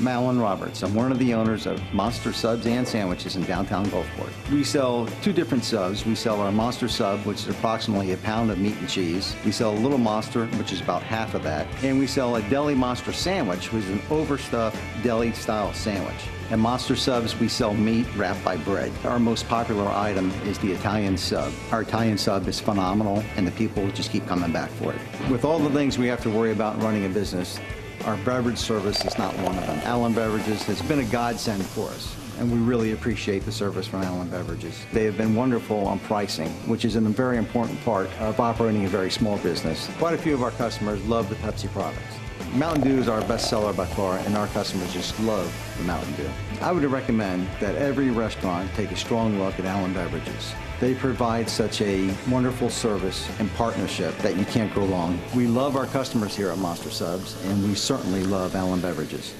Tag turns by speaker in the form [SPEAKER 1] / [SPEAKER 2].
[SPEAKER 1] I'm Alan Roberts. I'm one of the owners of Monster Subs and Sandwiches in downtown Gulfport. We sell two different subs. We sell our Monster Sub, which is approximately a pound of meat and cheese. We sell a Little Monster, which is about half of that. And we sell a Deli Monster Sandwich, which is an overstuffed deli-style sandwich. At Monster Subs, we sell meat wrapped by bread. Our most popular item is the Italian sub. Our Italian sub is phenomenal, and the people just keep coming back for it. With all the things we have to worry about running a business, our beverage service is not one of them. Allen Beverages has been a godsend for us, and we really appreciate the service from Allen Beverages. They have been wonderful on pricing, which is a very important part of operating a very small business. Quite a few of our customers love the Pepsi products. Mountain Dew is our best seller by far, and our customers just love the Mountain Dew. I would recommend that every restaurant take a strong look at Allen Beverages. They provide such a wonderful service and partnership that you can't go wrong. We love our customers here at Monster Subs, and we certainly love Allen Beverages.